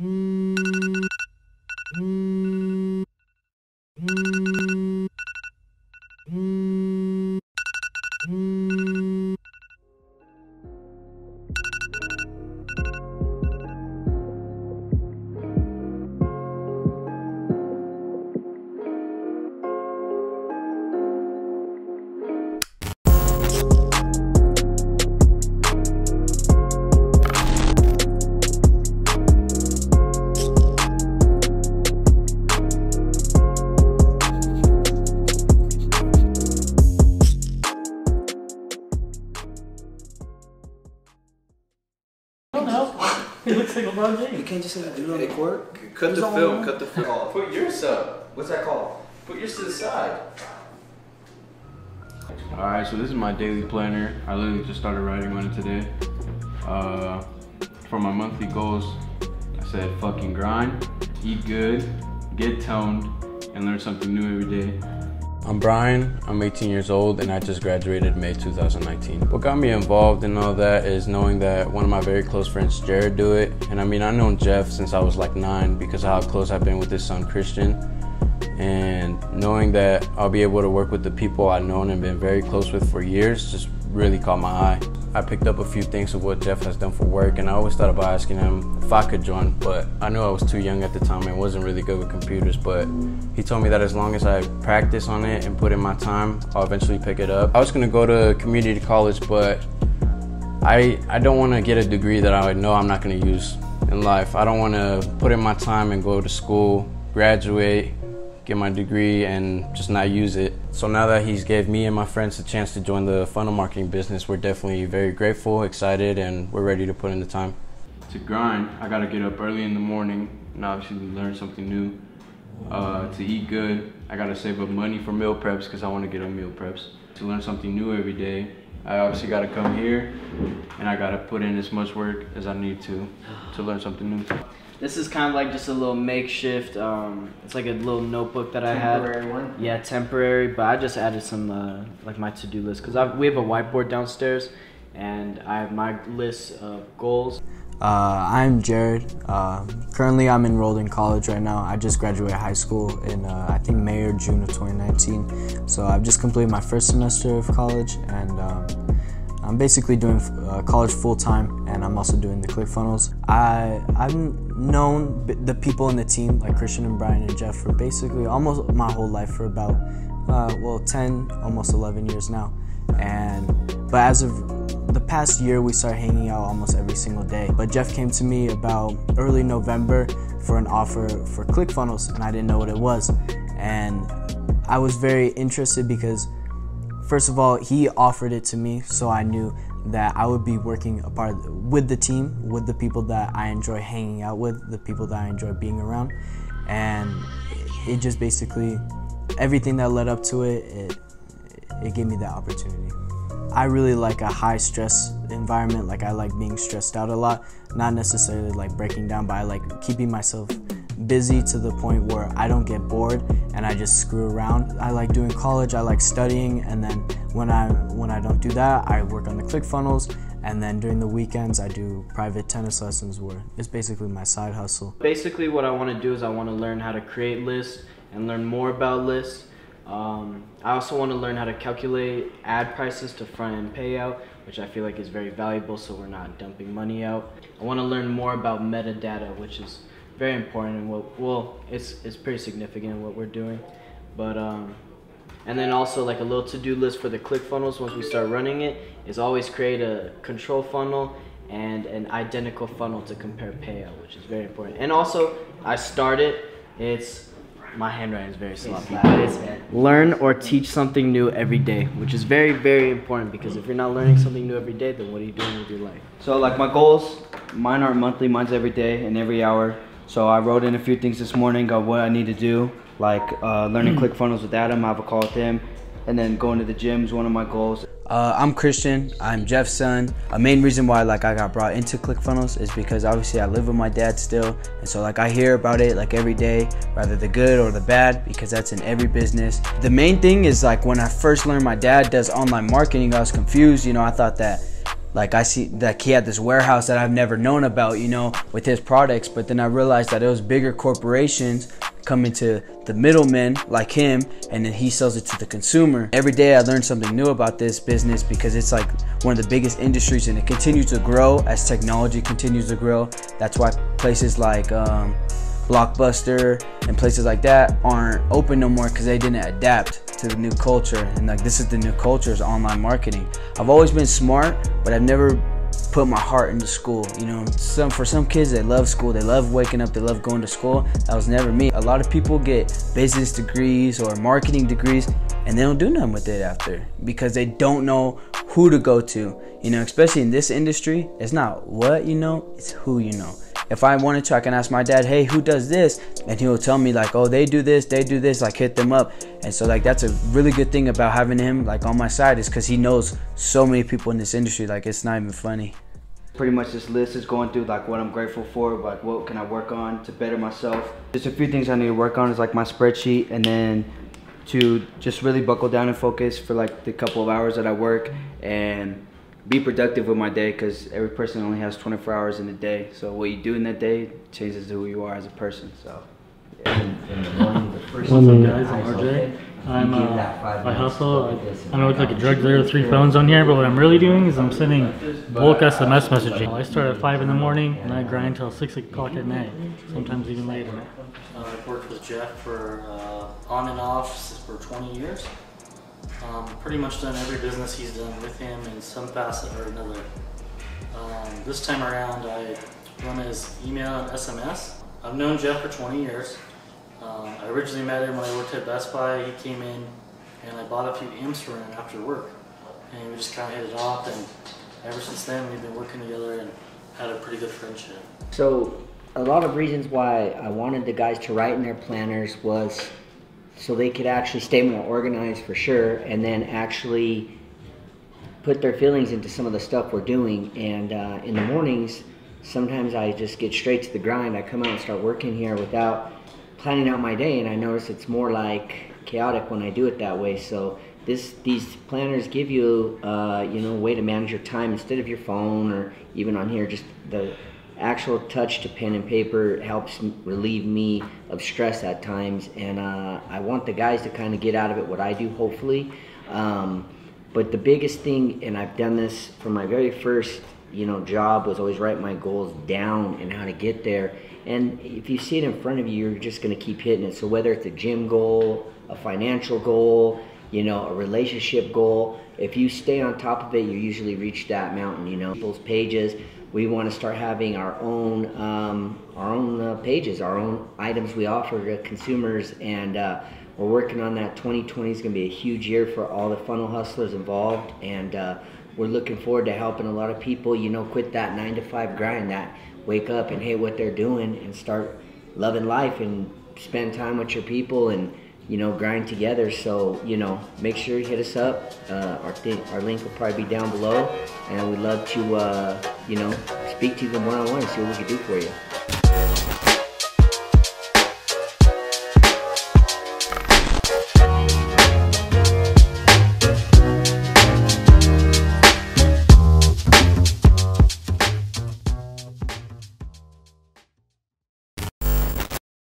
He looks like LeBron James. You can't just say do it on the court. Cut the Who's on film. Cut the film. Put yours up. What's that called? Put yours to the side. Alright, so this is my daily planner. I literally just started writing on it today. Uh, for my monthly goals, I said fucking grind, eat good, get toned, and learn something new every day. I'm Brian, I'm 18 years old, and I just graduated May 2019. What got me involved in all that is knowing that one of my very close friends, Jared, do it. And I mean, I've known Jeff since I was like nine because of how close I've been with his son, Christian and knowing that I'll be able to work with the people I've known and been very close with for years just really caught my eye. I picked up a few things of what Jeff has done for work and I always thought about asking him if I could join, but I knew I was too young at the time and wasn't really good with computers, but he told me that as long as I practice on it and put in my time, I'll eventually pick it up. I was gonna go to community college, but I, I don't want to get a degree that I know I'm not to use in life. I don't want to put in my time and go to school, graduate, get my degree, and just not use it. So now that he's gave me and my friends a chance to join the funnel marketing business, we're definitely very grateful, excited, and we're ready to put in the time. To grind, I got to get up early in the morning and obviously learn something new. Uh, to eat good, I gotta save up money for meal preps because I want to get on meal preps. To learn something new every day, I obviously gotta come here and I gotta put in as much work as I need to to learn something new. This is kind of like just a little makeshift. Um, it's like a little notebook that I had. Temporary one? Yeah, temporary. But I just added some uh, like my to-do list because we have a whiteboard downstairs, and I have my list of goals. Uh, I'm Jared. Uh, currently, I'm enrolled in college right now. I just graduated high school in uh, I think May or June of 2019. So I've just completed my first semester of college, and um, I'm basically doing uh, college full time, and I'm also doing the ClickFunnels. I I've known the people in the team, like Christian and Brian and Jeff, for basically almost my whole life for about uh, well 10, almost 11 years now, and but as of the past year we started hanging out almost every single day. But jeff came to me about early november for an offer for clickfunnels and i didn't know what it was. And i was very interested because first of all he offered it to me so i knew that i would be working a part with the team with the people that i enjoy hanging out with the people that i enjoy being around. And it just basically everything that led up to it it, it gave me that opportunity I really like a high stress environment. Like I like being stressed out a lot, not necessarily like breaking down, but I like keeping myself busy to the point where I don't get bored and I just screw around. I like doing college, I like studying, and then when I when I don't do that, I work on the ClickFunnels, and then during the weekends I do private tennis lessons where it's basically my side hustle. Basically, what I want to do is I want to learn how to create lists and learn more about lists. Um, I also want to learn how to calculate ad prices to front end payout, which I feel like is very valuable so we're not dumping money out. I want to learn more about metadata, which is very important and what well it's it's pretty significant what we're doing. But um, and then also like a little to-do list for the ClickFunnels once we start running it is always create a control funnel and an identical funnel to compare payout, which is very important. And also I started it's my handwriting is very sloppy, but it's learn or teach something new every day, which is very, very important because if you're not learning something new every day, then what are you doing with your life? So like my goals, mine aren't monthly, mine's every day and every hour. So I wrote in a few things this morning of what I need to do, like uh, learning ClickFunnels with Adam. I have a call with him, and then going to the gym is one of my goals. Uh, I'm Christian. I'm Jeff's son. A main reason why like I got brought into ClickFunnels is because obviously I live with my dad still, and so like I hear about it like every day, rather the good or the bad, because that's in every business. The main thing is like when I first learned my dad does online marketing, I was confused. You know, I thought that like I see that he had this warehouse that I've never known about, you know, with his products. But then I realized that it was bigger corporations coming to the middlemen like him, and then he sells it to the consumer. Every day I learn something new about this business because it's like one of the biggest industries, and it continues to grow as technology continues to grow. That's why places like um, Blockbuster and places like that aren't open no more because they didn't adapt to the new culture. And like this is the new culture is online marketing. I've always been smart, but I've never put my heart into school. You know, some for some kids they love school, they love waking up, they love going to school. That was never me. A lot of people get business degrees or marketing degrees and they don't do nothing with it after because they don't know who to go to. You know, especially in this industry, it's not what you know, it's who you know. If I wanted to, I can ask my dad, hey, who does this? And he'll tell me like, oh, they do this, they do this, like hit them up. And so like that's a really good thing about having him like on my side is because he knows so many people in this industry. Like it's not even funny. Pretty much this list is going through like what I'm grateful for, like what can I work on to better myself. Just a few things I need to work on is like my spreadsheet and then to just really buckle down and focus for like the couple of hours that I work and be productive with my day because every person only has 24 hours in a day. So what you do in that day changes who you are as a person. So. in the morning What's up, guys? I'm RJ. I'm, uh, I hustle. I, I know it's like a drug dealer with three phones on here, but what I'm really doing is I'm sending bulk SMS messaging. I start at 5 in the morning and I grind till 6 o'clock at night, sometimes even later. Uh, I've worked with Jeff for uh, on and off for 20 years. Um, pretty much done every business he's done with him in some facet or another. Um, this time around, I run his email and SMS. I've known Jeff for 20 years. Um, I originally met him when I worked at Best Buy. He came in and I bought a few amps for him after work. And we just kind of hit it off and ever since then we've been working together and had a pretty good friendship. So a lot of reasons why I wanted the guys to write in their planners was so they could actually stay more organized for sure and then actually put their feelings into some of the stuff we're doing. And uh, in the mornings sometimes i just get straight to the grind. I come out and start working here without planning out my day and i notice it's more like chaotic when i do it that way. So this these planners give you uh, you know a way to manage your time instead of your phone or even on here just the actual touch to pen and paper helps relieve me of stress at times and uh, i want the guys to kind of get out of it what i do hopefully. Um, but the biggest thing and i've done this from my very first you know job was always write my goals down and how to get there. And if you see it in front of you you're just going to keep hitting it. So whether it's a gym goal a financial goal you know a relationship goal if you stay on top of it you usually reach that mountain you know those pages we want to start having our own um, our own uh, pages, our own items we offer to consumers, and uh, we're working on that. 2020 is going to be a huge year for all the funnel hustlers involved, and uh, we're looking forward to helping a lot of people. You know, quit that nine to five grind, that wake up and hate what they're doing, and start loving life and spend time with your people and you know, grind together. So, you know, make sure you hit us up. Uh, our, th- our link will probably be down below. And we'd love to, uh, you know, speak to you one-on-one and see what we can do for you.